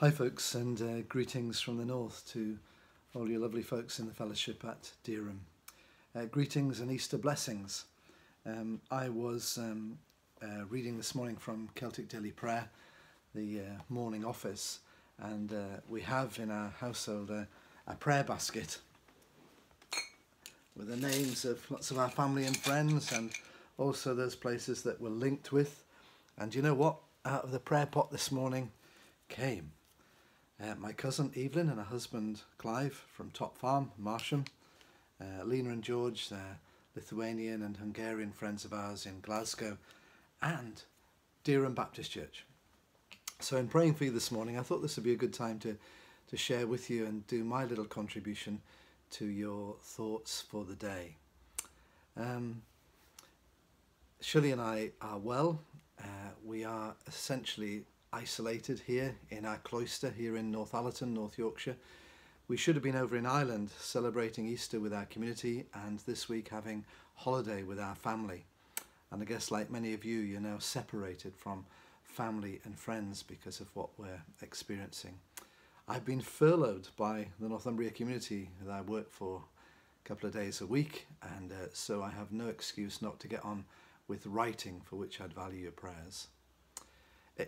Hi, folks, and uh, greetings from the north to all you lovely folks in the fellowship at Dereham. Uh, greetings and Easter blessings. Um, I was um, uh, reading this morning from Celtic Daily Prayer, the uh, morning office, and uh, we have in our household a, a prayer basket with the names of lots of our family and friends, and also those places that we're linked with. And you know what? Out of the prayer pot this morning came uh, my cousin Evelyn and her husband Clive from Top Farm, Marsham, uh, Lena and George, their Lithuanian and Hungarian friends of ours in Glasgow, and Dereham Baptist Church. So, in praying for you this morning, I thought this would be a good time to, to share with you and do my little contribution to your thoughts for the day. Um, Shirley and I are well. Uh, we are essentially isolated here in our cloister here in Northallerton, North Yorkshire. We should have been over in Ireland celebrating Easter with our community and this week having holiday with our family. And I guess like many of you, you're now separated from family and friends because of what we're experiencing. I've been furloughed by the Northumbria community that I work for a couple of days a week and uh, so I have no excuse not to get on with writing for which I'd value your prayers.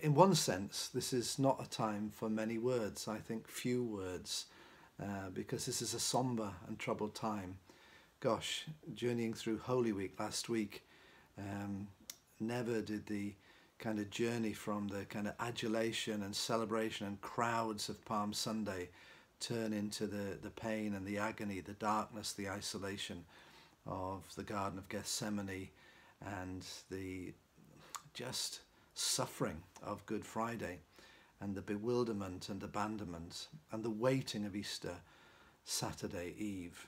In one sense, this is not a time for many words, I think few words, uh, because this is a somber and troubled time. Gosh, journeying through Holy Week last week, um, never did the kind of journey from the kind of adulation and celebration and crowds of Palm Sunday turn into the, the pain and the agony, the darkness, the isolation of the Garden of Gethsemane and the just suffering of Good Friday and the bewilderment and abandonment and the waiting of Easter Saturday Eve.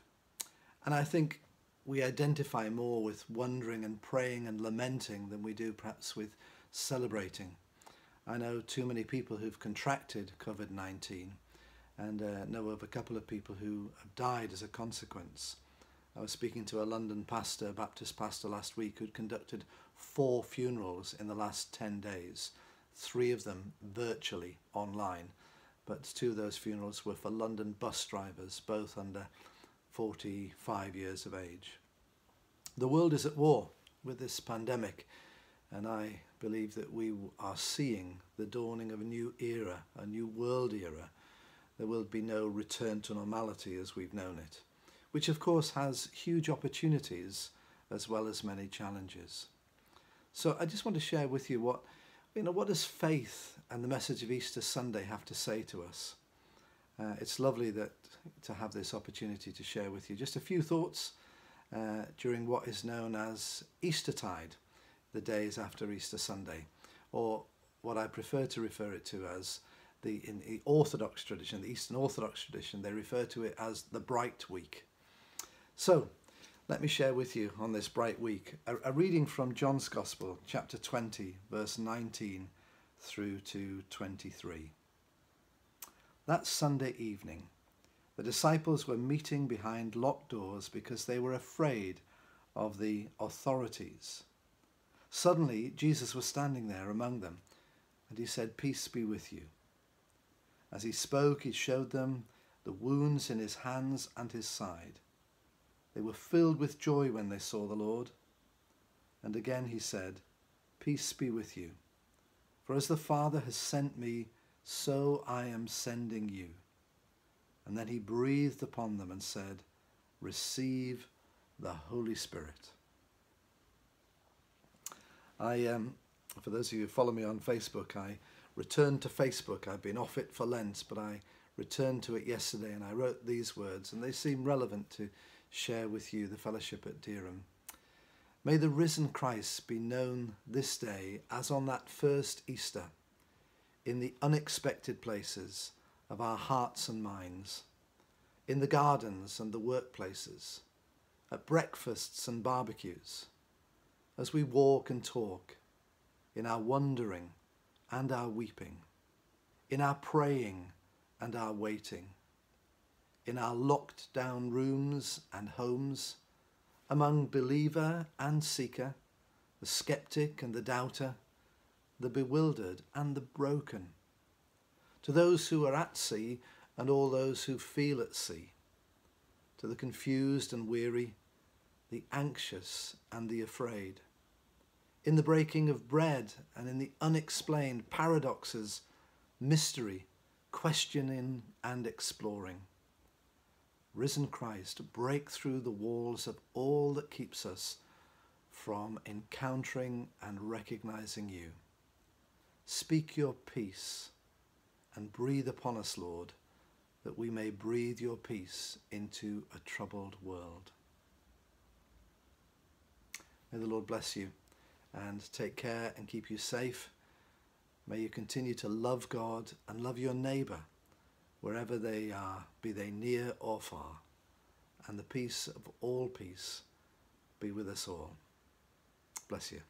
And I think we identify more with wondering and praying and lamenting than we do perhaps with celebrating. I know too many people who've contracted COVID 19 and uh, know of a couple of people who have died as a consequence. I was speaking to a London pastor, Baptist pastor last week, who'd conducted four funerals in the last 10 days, three of them virtually online. But two of those funerals were for London bus drivers, both under 45 years of age. The world is at war with this pandemic, and I believe that we are seeing the dawning of a new era, a new world era. There will be no return to normality as we've known it which of course has huge opportunities as well as many challenges. So I just want to share with you what, you know, what does faith and the message of Easter Sunday have to say to us? Uh, it's lovely that to have this opportunity to share with you just a few thoughts uh, during what is known as Eastertide, the days after Easter Sunday, or what I prefer to refer it to as the in the Orthodox tradition, the Eastern Orthodox tradition, they refer to it as the Bright Week. So, let me share with you on this bright week a, a, reading from John's Gospel, chapter 20, verse 19 through to 23. That Sunday evening, the disciples were meeting behind locked doors because they were afraid of the authorities. Suddenly, Jesus was standing there among them, and he said, Peace be with you. As he spoke, he showed them the wounds in his hands and his side. They were filled with joy when they saw the Lord. And again he said, Peace be with you. For as the Father has sent me, so I am sending you. And then he breathed upon them and said, Receive the Holy Spirit. I, um, for those of you who follow me on Facebook, I returned to Facebook. I've been off it for Lent, but I returned to it yesterday and I wrote these words, and they seem relevant to share with you the fellowship at Dereham. May the risen Christ be known this day as on that first Easter in the unexpected places of our hearts and minds, in the gardens and the workplaces, at breakfasts and barbecues, as we walk and talk, in our wondering and our weeping, in our praying and our waiting in our locked down rooms and homes, among believer and seeker, the skeptic and the doubter, the bewildered and the broken, to those who are at sea and all those who feel at sea, to the confused and weary, the anxious and the afraid, in the breaking of bread and in the unexplained paradoxes, mystery, questioning and exploring. Risen Christ, break through the walls of all that keeps us from encountering and recognizing you. Speak your peace and breathe upon us, Lord, that we may breathe your peace into a troubled world. May the Lord bless you and take care and keep you safe. May you continue to love God and love your neighbour wherever they are, be they near or far. And the peace of all peace be with us all. Bless you.